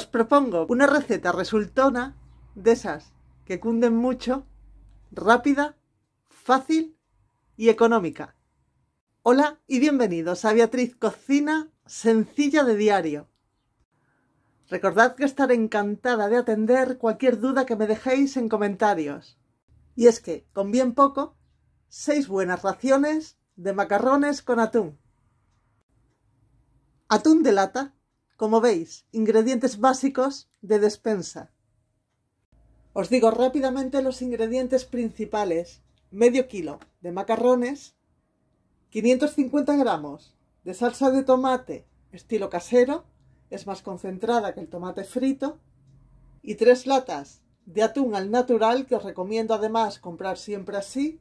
os propongo una receta resultona de esas que cunden mucho, rápida, fácil y económica. Hola y bienvenidos a Beatriz Cocina Sencilla de Diario. Recordad que estaré encantada de atender cualquier duda que me dejéis en comentarios. Y es que, con bien poco, seis buenas raciones de macarrones con atún. Atún de lata, como veis, ingredientes básicos de despensa. Os digo rápidamente los ingredientes principales. Medio kilo de macarrones, 550 gramos de salsa de tomate estilo casero, es más concentrada que el tomate frito, y tres latas de atún al natural que os recomiendo además comprar siempre así.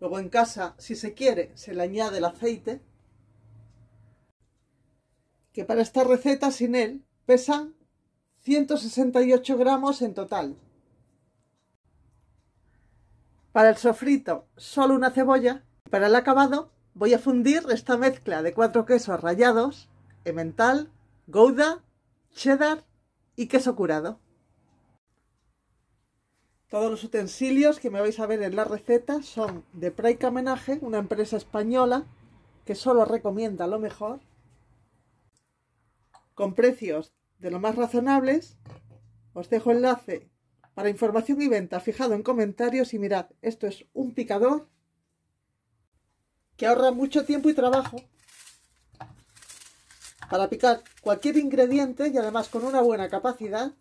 Luego en casa, si se quiere, se le añade el aceite que para esta receta sin él pesan 168 gramos en total. Para el sofrito, solo una cebolla. Para el acabado, voy a fundir esta mezcla de cuatro quesos rallados, emmental, gouda, cheddar y queso curado. Todos los utensilios que me vais a ver en la receta son de Praica Homenaje, una empresa española que solo recomienda lo mejor con precios de lo más razonables. Os dejo enlace para información y venta fijado en comentarios y mirad, esto es un picador que ahorra mucho tiempo y trabajo para picar cualquier ingrediente y además con una buena capacidad.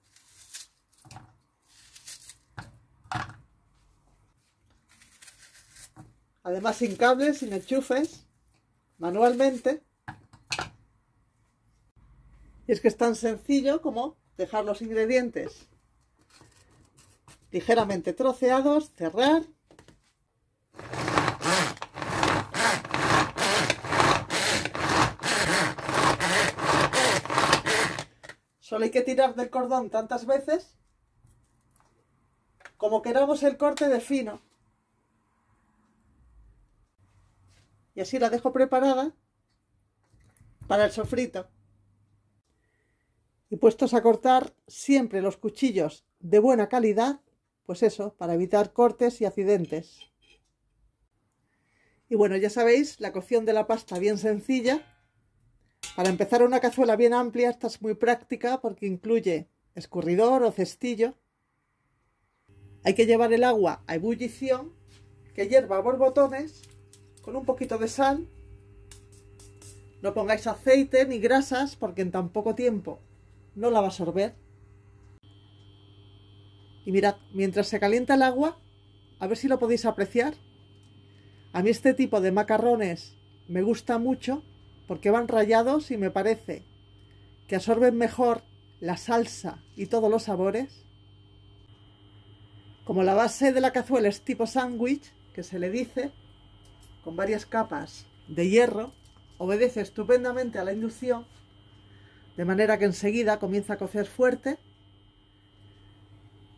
Además sin cables, sin enchufes, manualmente. Y es que es tan sencillo como dejar los ingredientes ligeramente troceados, cerrar. Solo hay que tirar del cordón tantas veces como queramos el corte de fino. Y así la dejo preparada para el sofrito y puestos a cortar siempre los cuchillos de buena calidad, pues eso, para evitar cortes y accidentes. Y bueno, ya sabéis, la cocción de la pasta bien sencilla. Para empezar una cazuela bien amplia, esta es muy práctica porque incluye escurridor o cestillo. Hay que llevar el agua a ebullición, que hierva a borbotones, con un poquito de sal. No pongáis aceite ni grasas porque en tan poco tiempo no la va a absorber. Y mirad, mientras se calienta el agua, a ver si lo podéis apreciar. A mí este tipo de macarrones me gusta mucho porque van rayados y me parece que absorben mejor la salsa y todos los sabores. Como la base de la cazuela es tipo sándwich, que se le dice, con varias capas de hierro, obedece estupendamente a la inducción de manera que enseguida comienza a cocer fuerte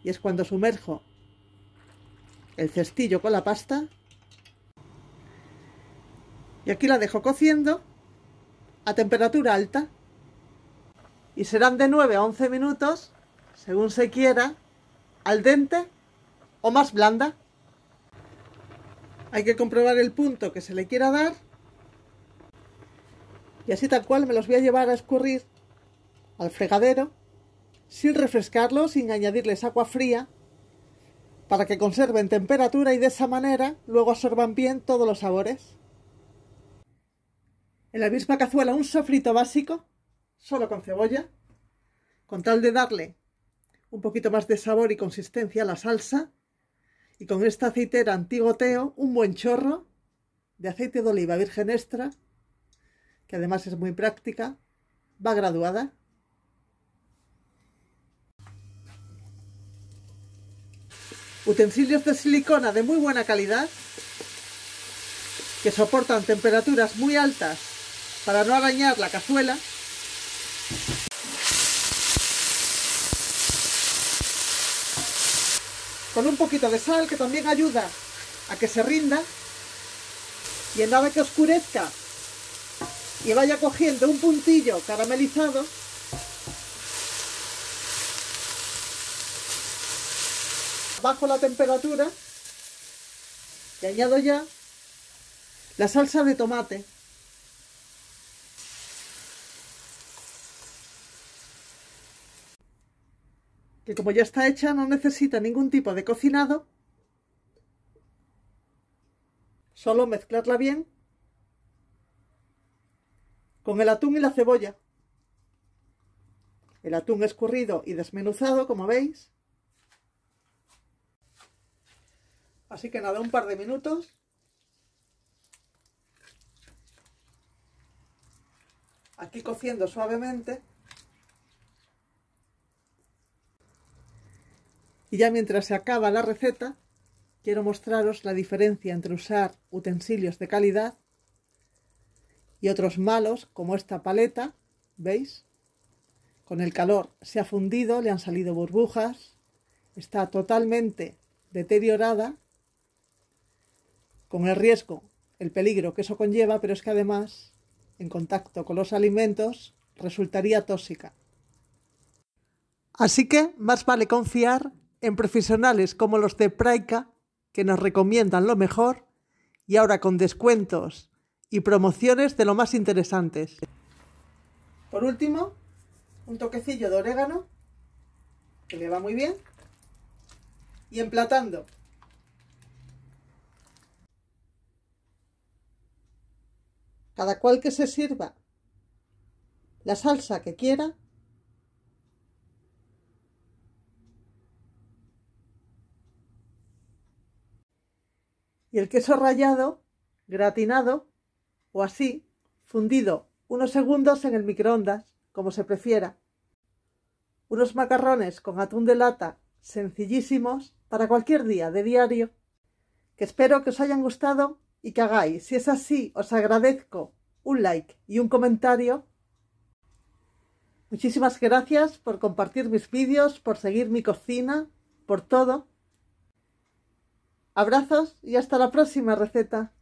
y es cuando sumerjo el cestillo con la pasta y aquí la dejo cociendo a temperatura alta y serán de 9 a 11 minutos según se quiera al dente o más blanda. Hay que comprobar el punto que se le quiera dar y así tal cual me los voy a llevar a escurrir al fregadero sin refrescarlo, sin añadirles agua fría, para que conserven temperatura y de esa manera luego absorban bien todos los sabores. En la misma cazuela un sofrito básico, solo con cebolla, con tal de darle un poquito más de sabor y consistencia a la salsa, y con esta aceitera antigoteo un buen chorro de aceite de oliva virgen extra, que además es muy práctica, va graduada, Utensilios de silicona de muy buena calidad que soportan temperaturas muy altas para no arañar la cazuela. Con un poquito de sal que también ayuda a que se rinda y en nada que oscurezca y vaya cogiendo un puntillo caramelizado, bajo la temperatura y añado ya la salsa de tomate. Que como ya está hecha no necesita ningún tipo de cocinado. Solo mezclarla bien con el atún y la cebolla. El atún escurrido y desmenuzado, como veis. Así que nada, un par de minutos. Aquí cociendo suavemente. Y ya mientras se acaba la receta, quiero mostraros la diferencia entre usar utensilios de calidad y otros malos, como esta paleta, ¿veis? Con el calor se ha fundido, le han salido burbujas, está totalmente deteriorada con el riesgo, el peligro que eso conlleva, pero es que además, en contacto con los alimentos, resultaría tóxica. Así que más vale confiar en profesionales como los de Praika, que nos recomiendan lo mejor, y ahora con descuentos y promociones de lo más interesantes. Por último, un toquecillo de orégano, que le va muy bien, y emplatando. Cada cual que se sirva la salsa que quiera. Y el queso rallado, gratinado o así, fundido unos segundos en el microondas, como se prefiera. Unos macarrones con atún de lata sencillísimos para cualquier día de diario, que espero que os hayan gustado y que hagáis. Si es así, os agradezco un like y un comentario. Muchísimas gracias por compartir mis vídeos, por seguir mi cocina, por todo. Abrazos y hasta la próxima receta.